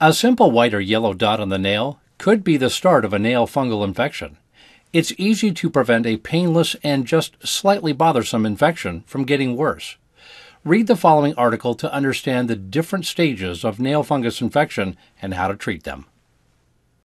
A simple white or yellow dot on the nail could be the start of a nail fungal infection. It's easy to prevent a painless and just slightly bothersome infection from getting worse. Read the following article to understand the different stages of nail fungus infection and how to treat them.